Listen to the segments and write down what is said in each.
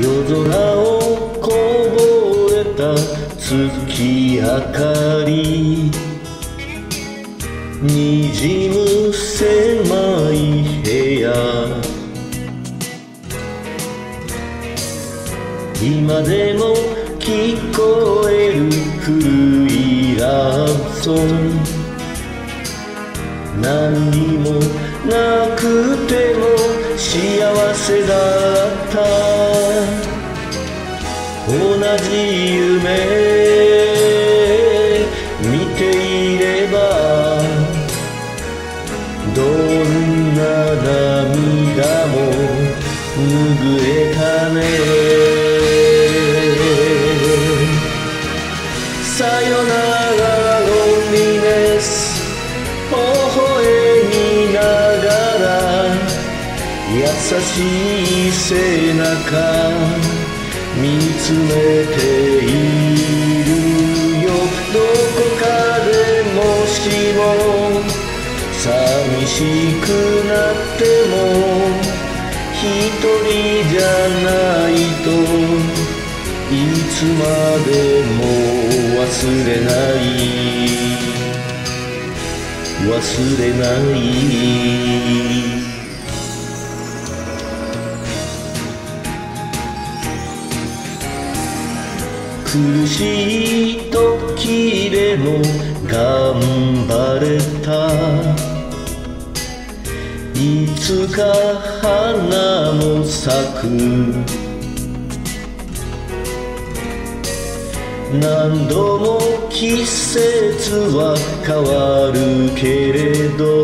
夜空をこぼれた月明かりにじむ狭い部屋。今でも聞こえる古いラブソン。何にもなくても幸せだも拭えたね。さよならロンリネス微笑みながら優しい背中見つめているよ。どこかでもしも寂しくなっても一人じゃないといつまでも忘れない。忘れない。苦しい時でも頑張れた。つか花も咲く。何度も季節は変わるけれど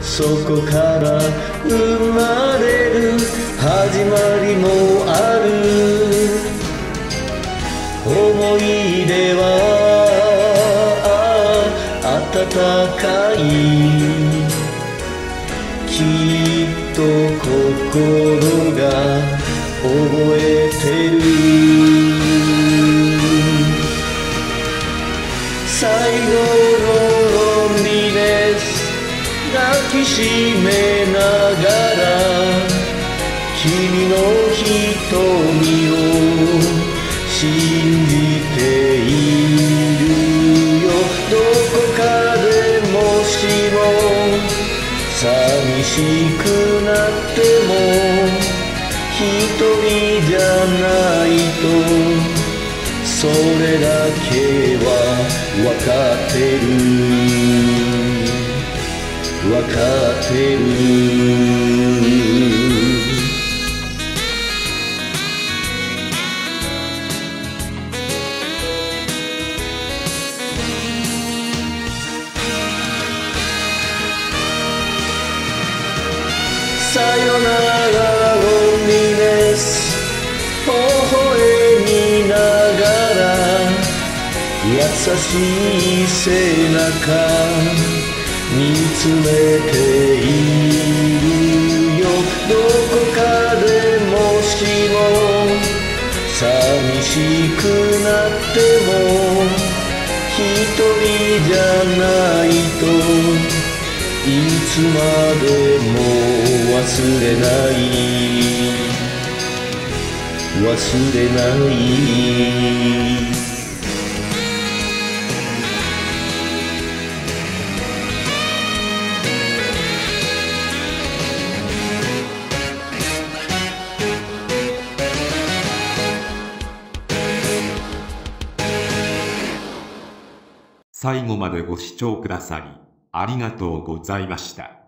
そこから生まれる始まりもある。思い出は温かい。きっと心が覚えてる。最後のロンリネス抱きしめながら君の瞳を寂しくなっても一人じゃないとそれだけはわかってる。わかってる。さよならロンリネス微笑みながら優しい背中見つめているよ。どこかでもしも寂しくなっても一人じゃないといつまでも忘れない忘れない最後までご視聴くださり、ありがとうございました。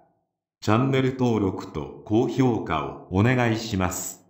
チャンネル登録と高評価をお願いします。